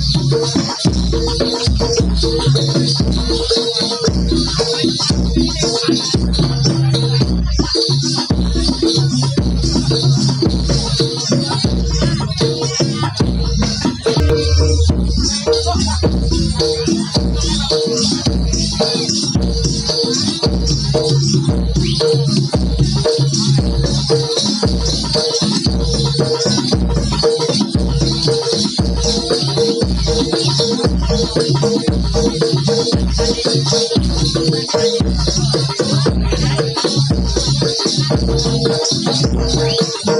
Música I'm sorry.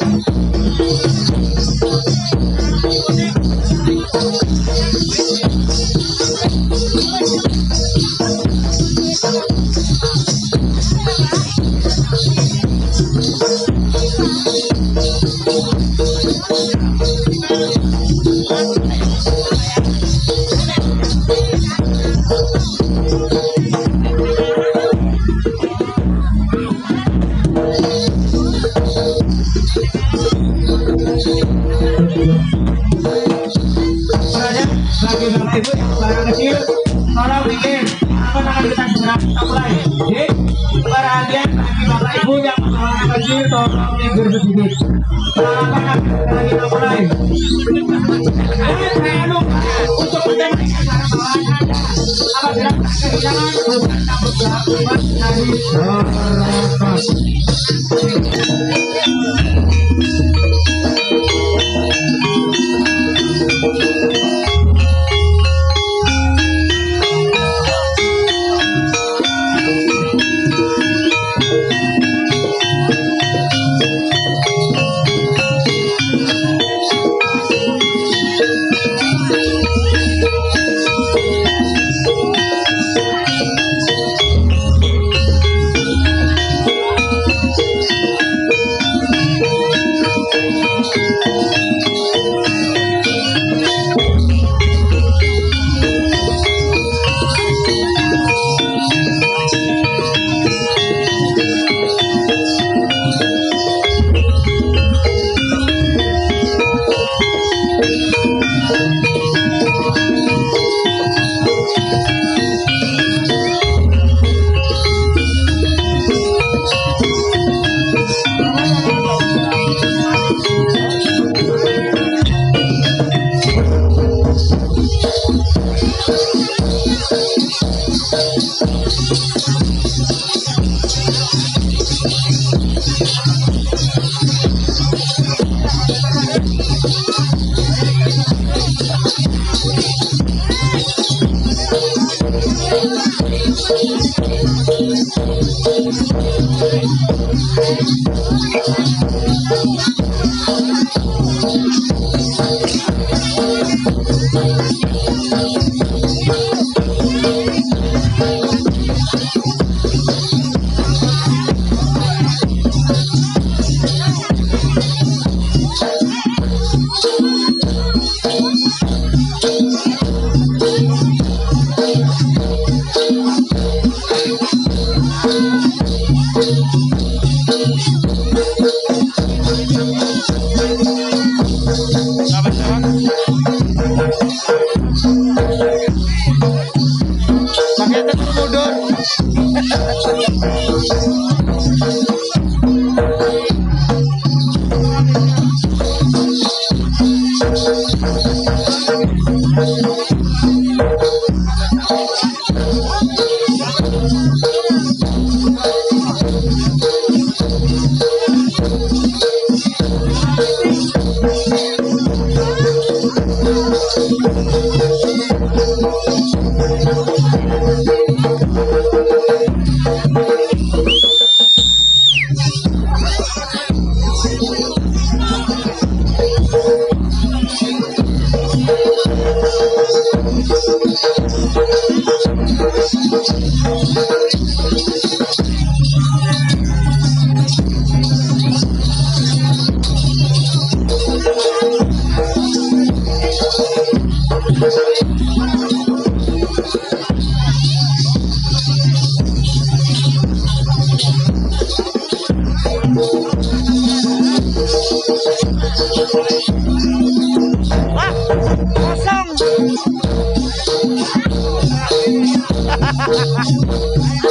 Sebenarnya bagi bapak ibu barang kecil, tolong akan kita mulai. Ibu yang barang kecil, tolong kita Thank you. Ha ha ha ha!